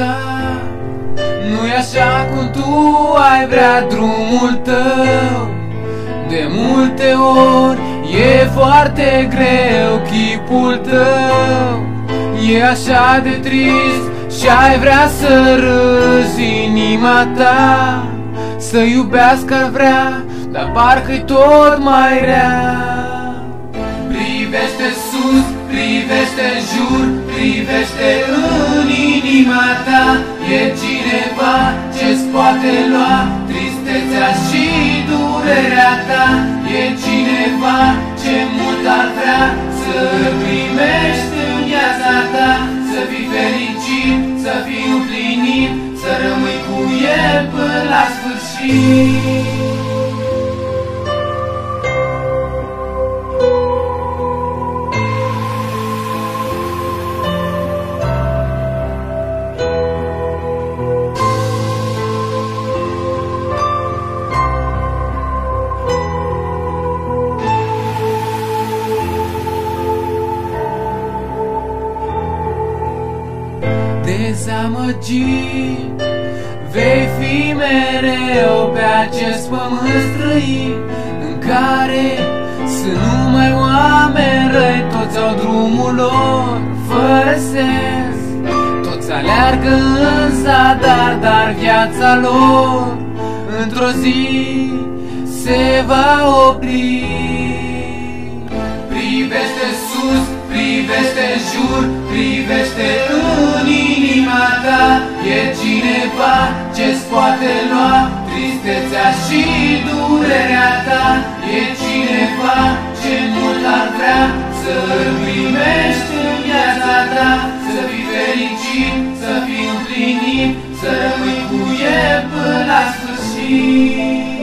ta. Nu e așa cum tu ai vrea drumul tău. De multe ori e foarte greu chipul tău. E așa de trist și ai vrea să râzi inima ta. Să iubească ar vrea, dar parcă-i tot mai rea. Privește sus privește în jur, privește în inima ta. E cineva ce-ți poate lua tristețea și durerea ta. E cineva ce mult ar vrea să primești în viața ta. Să fii fericit, să fii împlinit, să rămâi cu el până la sfârșit dezamăgit. Vei fi mereu pe acest pământ străin În care sunt numai oameni răi Toți au drumul lor fără sens Toți aleargă în zadar, dar viața lor Într-o zi se va opri. Privește sus, privește în jur, privește cineva ce-ți poate lua Tristețea și durerea ta. E cineva ce mult ar vrea Să îl primești în viața ta. Să fii fericit, să fii împlinit Să rămâi cu el până la sfârșit.